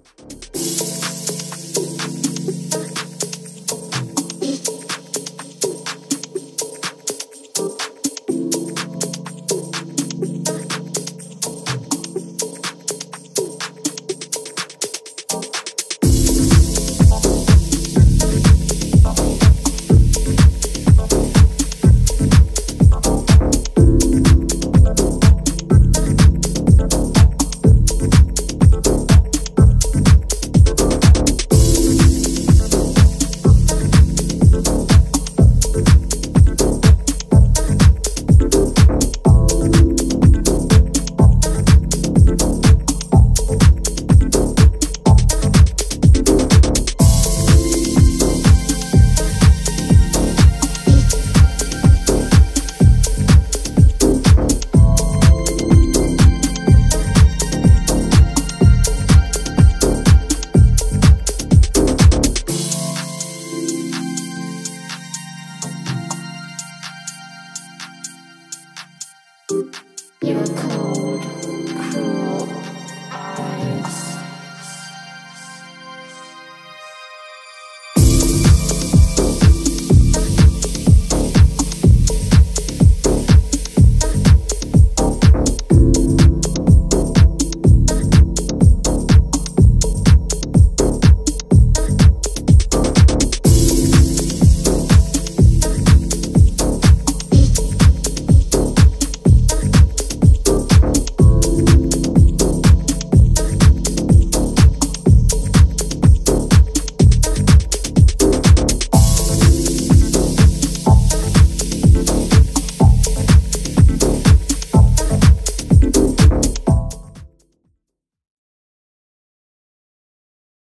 Bye. You're cool.